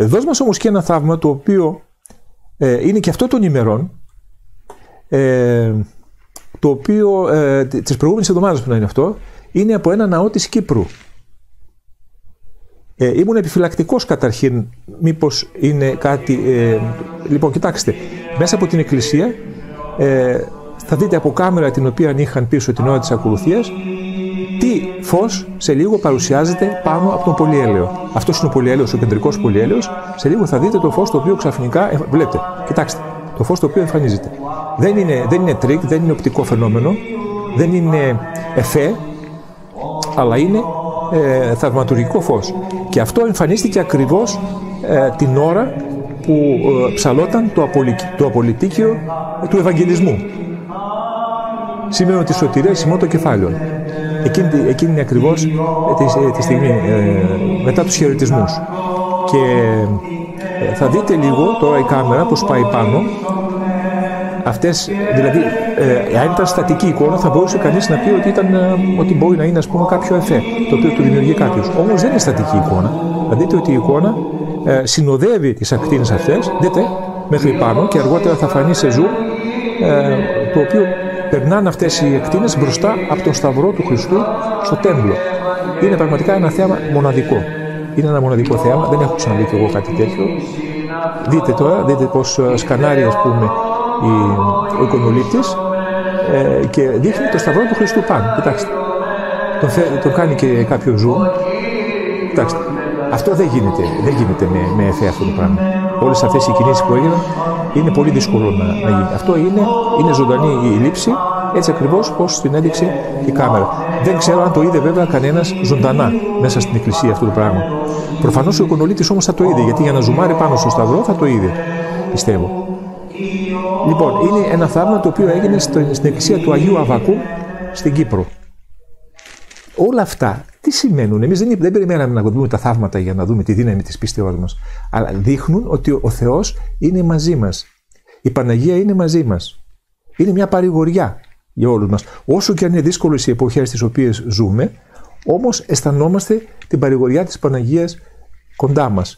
Δώσ' μας όμως και ένα θαύμα το οποίο ε, είναι και αυτό των ημερών, ε, το οποίο ε, τις προηγούμενες εβδομάδες που να είναι αυτό, είναι από ένα ναό της Κύπρου. Ε, ήμουν επιφυλακτικός καταρχήν, μήπως είναι κάτι... Ε, λοιπόν, κοιτάξτε, μέσα από την εκκλησία ε, θα δείτε από κάμερα την οποία είχαν πίσω την ώρα της ακολουθίας τι φως σε λίγο παρουσιάζεται πάνω από τον πολυέλαιο. Αυτός είναι ο πολυέλαιος, ο κεντρικός πολυέλαιος. Σε λίγο θα δείτε το φως το οποίο ξαφνικά. Βλέπετε, κοιτάξτε, το φως το οποίο εμφανίζεται. Δεν είναι, δεν είναι τρικ, δεν είναι οπτικό φαινόμενο, δεν είναι εφέ, αλλά είναι ε, θαυματουργικό φως. Και αυτό εμφανίστηκε ακριβώς ε, την ώρα που ε, ψαλόταν το, το απολυτίκιο του Ευαγγελισμού. Σήμερα τη σωτηρία σημό το κεφάλαιο. Εκείνη, εκείνη είναι ακριβώς ε, τη, ε, τη στιγμή, μετά τους χαιρετισμούς. Και θα δείτε λίγο τώρα η κάμερα που πάει πάνω αυτές, δηλαδή, ε, αν ήταν στατική εικόνα, θα μπορούσε κανείς να πει ότι, ήταν, ε, ότι μπορεί να είναι ας πούμε, κάποιο εφέ, το οποίο του δημιουργεί κάποιος. Όμως δεν είναι στατική εικόνα. Θα δείτε ότι η εικόνα ε, συνοδεύει τις ακτίνες αυτές, δείτε, μέχρι πάνω και αργότερα θα φανεί σε ζου, ε, το οποίο περνάνε αυτές οι ακτίνε μπροστά από τον Σταυρό του Χριστού στο τέμπλο. Είναι πραγματικά ένα θέαμα μοναδικό. Είναι ένα μοναδικό θέαμα, δεν έχω ξαναδεί κι εγώ κάτι τέτοιο. Δείτε τώρα, δείτε πως ε, σκανάρει ας πούμε ο εικονολήπτης ε, και δείχνει το σταυρό του Χριστού πάνω. Κοιτάξτε. Τον, τον κάνει και κάποιο zoom. Κοιτάξτε. Αυτό δεν γίνεται, δεν γίνεται με, με εφέ αυτό το πράγμα. Όλε αυτέ οι κινήσεις που έγιναν είναι πολύ δύσκολο να, να γίνει. Αυτό είναι, είναι ζωντανή η λήψη, έτσι ακριβώς πώ την έδειξε η κάμερα. Δεν ξέρω αν το είδε βέβαια κανένας ζωντανά μέσα στην εκκλησία αυτό το πράγμα. Προφανώς ο εικονολήπτης όμως θα το είδε, γιατί για να ζουμάρει πάνω στο σταυρό θα το είδε, πιστεύω. Λοιπόν, είναι ένα θαύμα το οποίο έγινε στην εκκλησία του Αγίου Αβακού στην Κύπρο. Όλα αυτά τι σημαίνουν; Εμείς δεν, δεν περιμέναμε να δούμε τα θαύματα για να δούμε τη δύναμη της πίστεώς μας. Αλλά δείχνουν ότι ο Θεός είναι μαζί μας. Η Παναγία είναι μαζί μας. Είναι μια παρηγοριά για όλους μας. Όσο και αν είναι δύσκολες οι εποχές τι οποίες ζούμε, όμως αισθανόμαστε την παρηγοριά της Παναγίας κοντά μας.